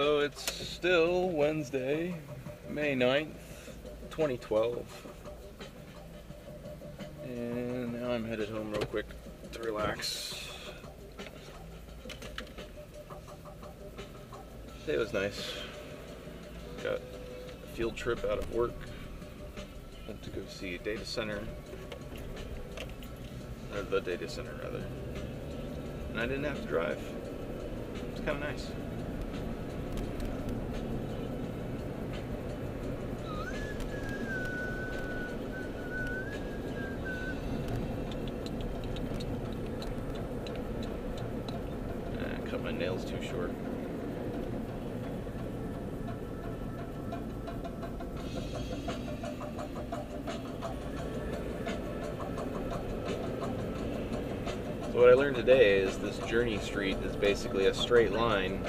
So it's still Wednesday, May 9th, 2012. And now I'm headed home real quick to relax. Today was nice. Got a field trip out of work. Went to go see a data center. Or the data center, rather. And I didn't have to drive. It's kind of nice. Cut my nails too short. So what I learned today is this journey street is basically a straight line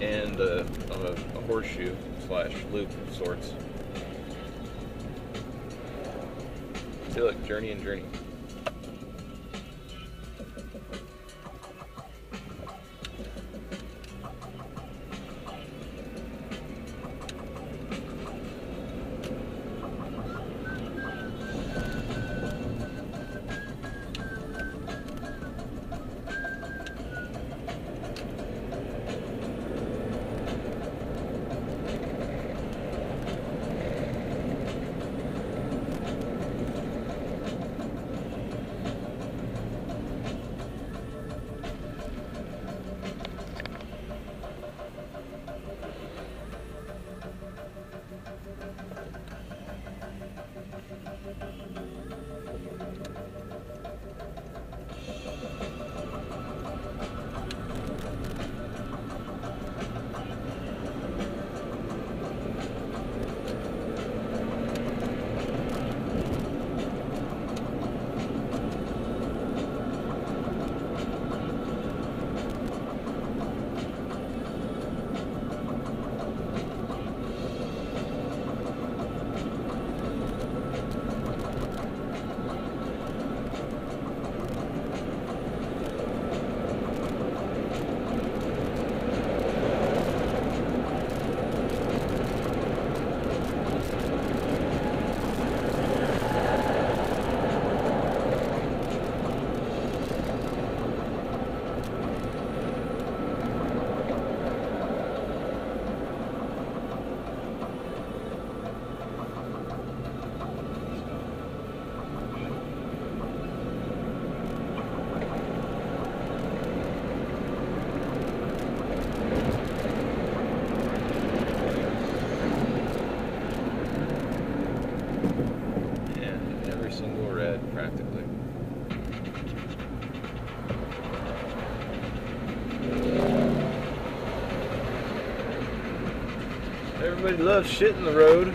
and a, a, a horseshoe slash loop of sorts. See, look, journey and journey. Everybody loves shit in the road.